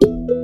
Música